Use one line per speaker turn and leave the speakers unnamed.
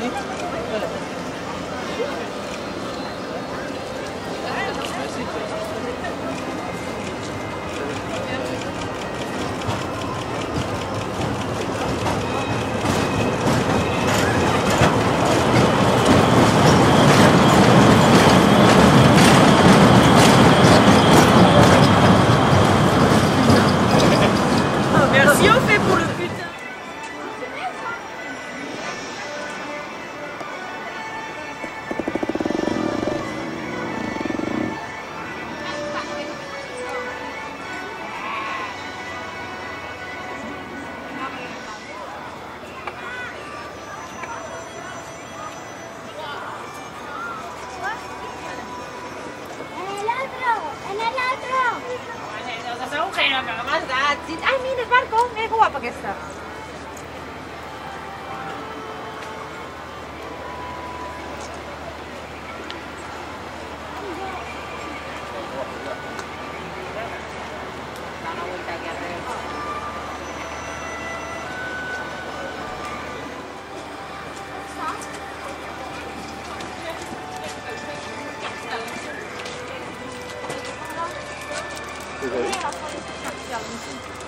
Merci.
Comunque è una cosa, ai mira el barco, mira que guapa.
Sì, la 양식.